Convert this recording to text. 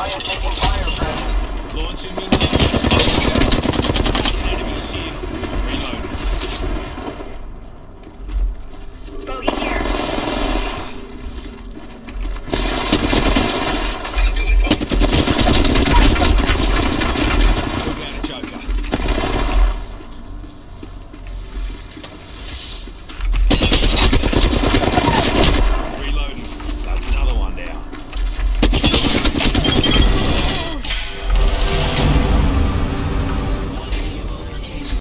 I am taking fire, friends.